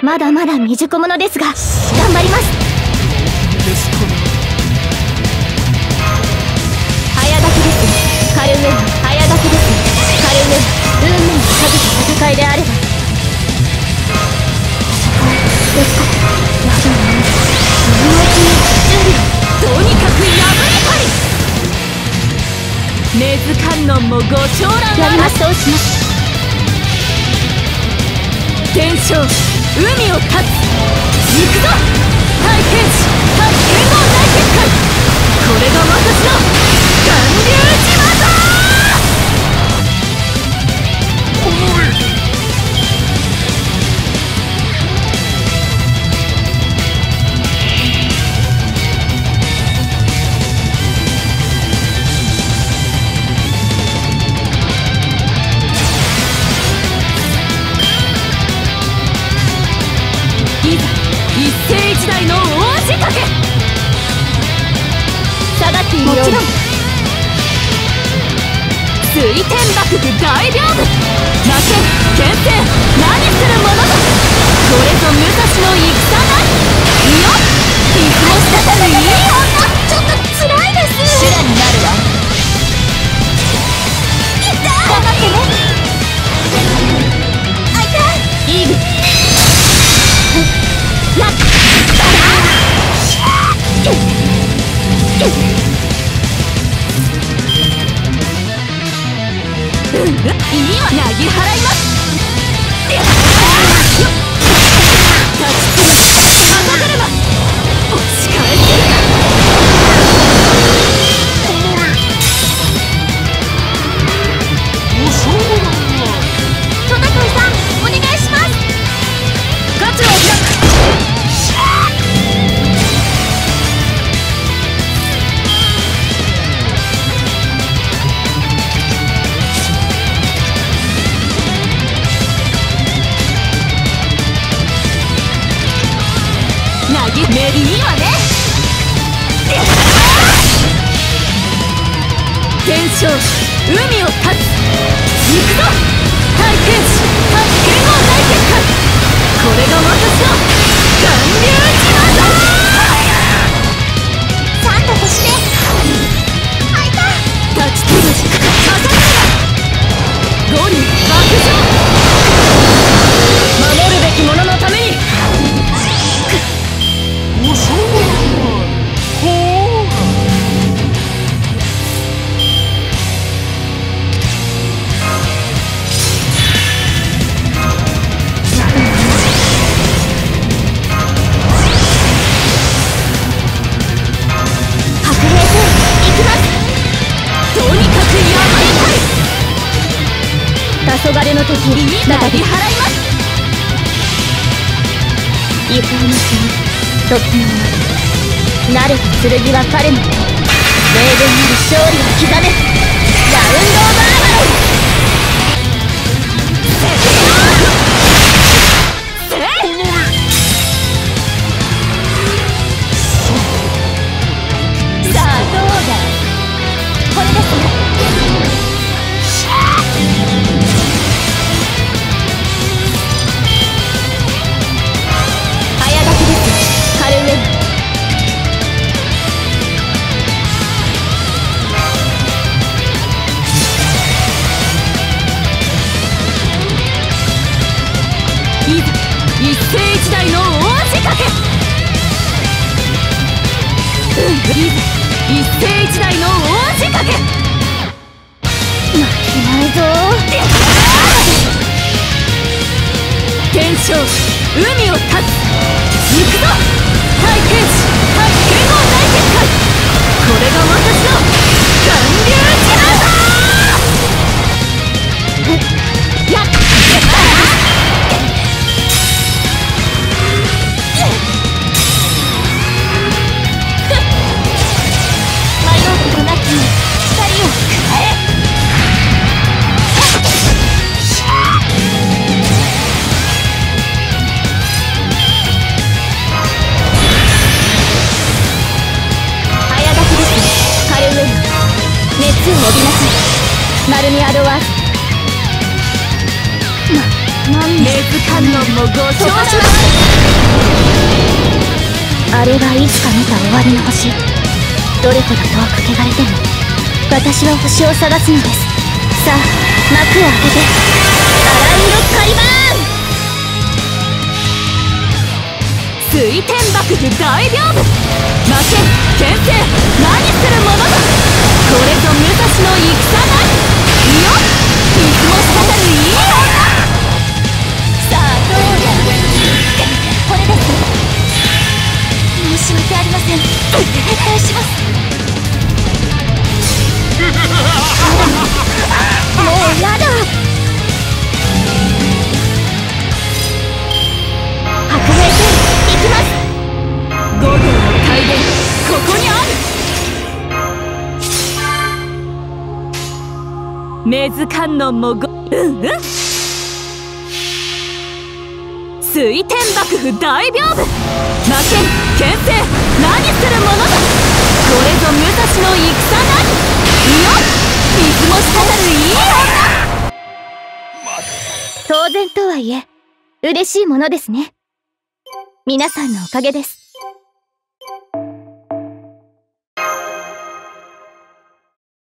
まだまだ未熟者ですが頑張ります。早書きです。カルウェイ早書きです。カルウェイ運命にかけた戦いであれば。ですか。我が身の気に準備とにかく破りたい根津観音もご長乱やります。そうします。天正海を立つ。行くぞ。大天使発見の大結界これが私の水天幕府大屏風負け牽制何するものだ。これぞ武蔵のうんいいわなぎ払います。なぎめりいいわね天正海を立つ。行くぞ。大天使対剣りたい黄昏の時再び払います。行方の国時の間慣れた剣は彼の。手霊言なる勝利を刻め。いざ一世一代の大仕掛けうんいざ一世一代の大仕掛け負けないぞ。天正海を立つ。行くぞ。ルミアドワーズまメズ観音もご承知あれがいつか見た終わりの星どれほど遠く汚れても私は星を探すのですさあ幕を開けて荒色カリバーン水天幕府大屏風負け牽制何するものません。撤退します。もうやだ。白兵戦行きます。五行の大殿ここにある。メズ観音もごうんうん。水天幕府大屏風負け牽制何するものだこれぞ武蔵の戦なりいよ水も滴るいい女当然とはいえ嬉しいものですね。皆さんのおかげです。